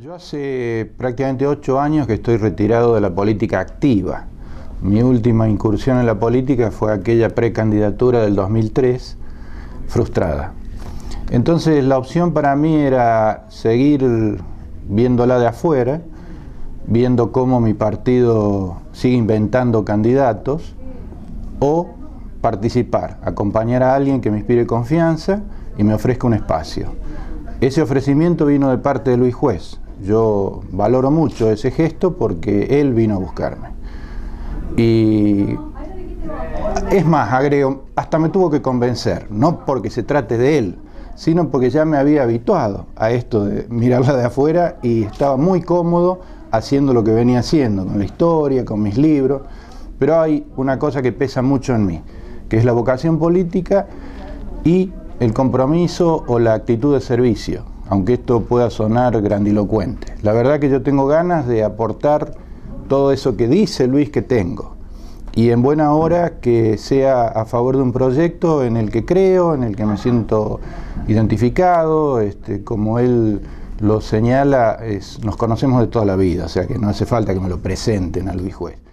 Yo hace prácticamente ocho años que estoy retirado de la política activa. Mi última incursión en la política fue aquella precandidatura del 2003, frustrada. Entonces la opción para mí era seguir viéndola de afuera, viendo cómo mi partido sigue inventando candidatos, o participar, acompañar a alguien que me inspire confianza y me ofrezca un espacio. Ese ofrecimiento vino de parte de Luis Juez, yo valoro mucho ese gesto porque él vino a buscarme. Y es más, agrego, hasta me tuvo que convencer, no porque se trate de él, sino porque ya me había habituado a esto de mirarla de afuera y estaba muy cómodo haciendo lo que venía haciendo, con la historia, con mis libros. Pero hay una cosa que pesa mucho en mí, que es la vocación política y el compromiso o la actitud de servicio aunque esto pueda sonar grandilocuente. La verdad que yo tengo ganas de aportar todo eso que dice Luis que tengo. Y en buena hora que sea a favor de un proyecto en el que creo, en el que me siento identificado, este, como él lo señala, nos conocemos de toda la vida, o sea que no hace falta que me lo presenten a Luis Juez.